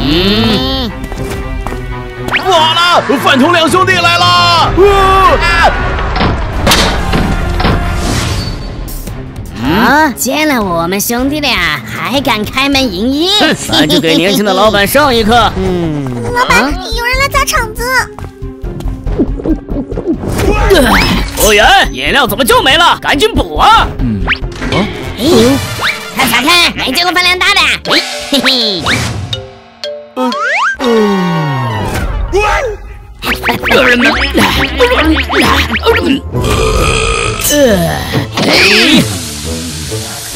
嗯，不好了，饭桶两兄弟来了！啊啊！见了我们兄弟俩还敢开门营业？那就给年轻的老板上一课。嗯，老板，有人来砸场子。服务员，饮料怎么就没了？赶紧补啊！嗯，哎，没见过饭量大的。嘿嘿。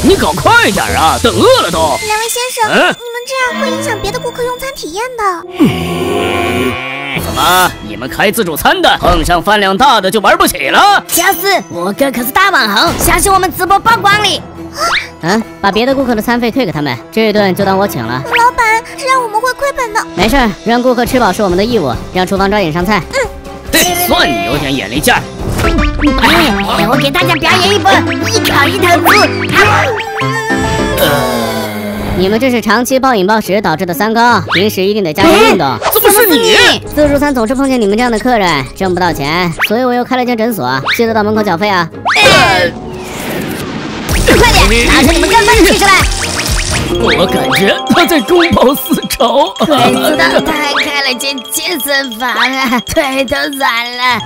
你搞快点啊！等饿了都。两位先生，你们这样会影响别的顾客用餐体验的。怎么，你们开自助餐的碰上饭量大的就玩不起了？小四，我哥可是大网红，相信我们直播曝光率。嗯，把别的顾客的餐费退给他们，这一顿就当我请了。老板，这样我们会亏本的。没事儿，让顾客吃饱是我们的义务，让厨房抓紧上菜。嗯，对，算你有点眼力劲儿。哎，我给大家表演一波一口一头猪。你们这是长期暴饮暴食导致的三高，平时一定得加强运动。怎么是你？自助餐总是碰见你们这样的客人，挣不到钱，所以我又开了间诊所，记得到门口缴费啊。快点，拿出你们干饭的气势来！我感觉他在公报私仇。鬼知道他还开了间健身房啊，腿都软了。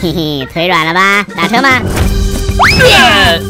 嘿嘿，腿软了吧？打车吗？呃